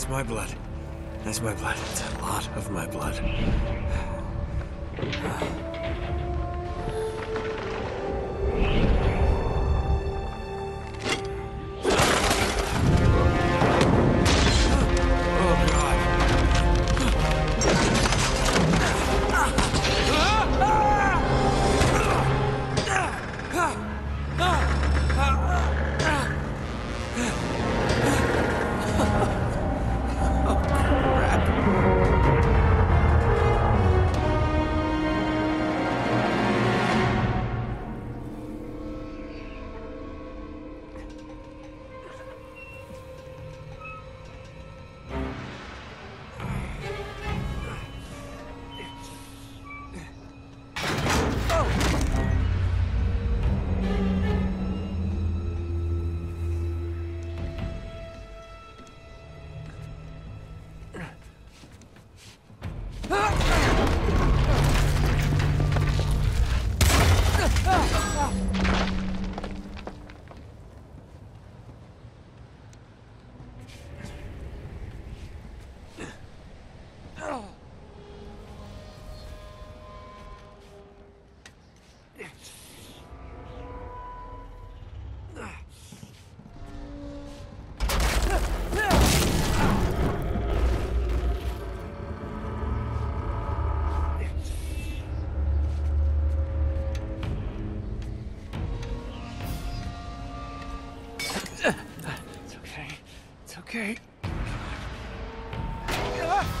That's my blood. That's my blood. It's a lot of my blood. Ugh.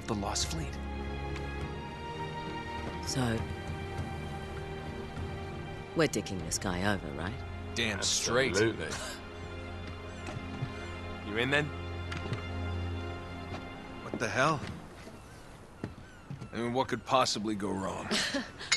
of the Lost Fleet. So, we're dicking this guy over, right? Damn straight. Absolutely. you in then? What the hell? I mean, what could possibly go wrong?